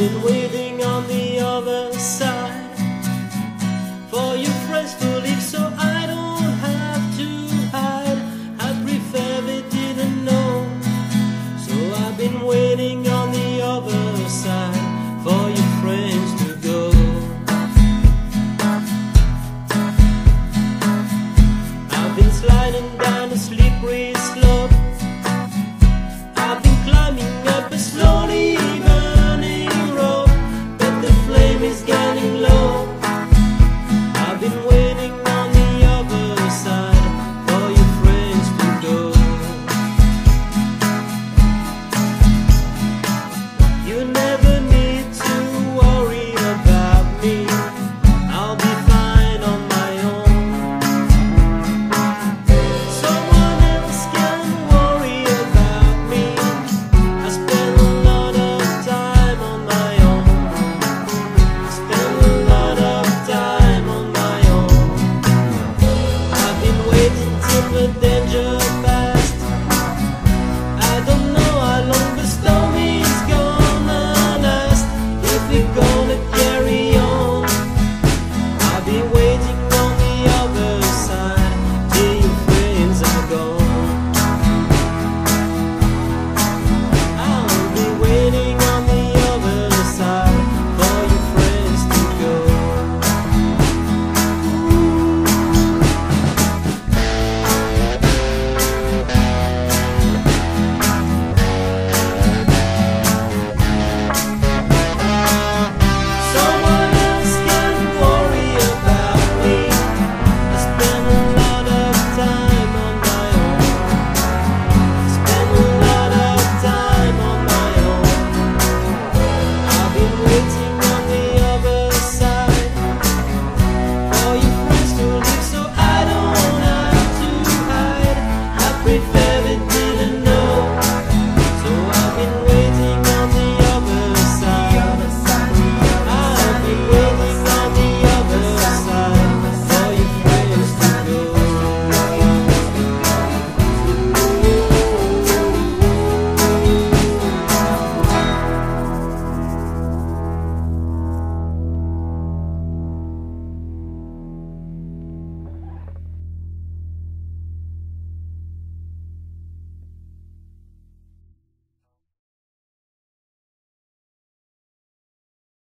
been waiting on the other side.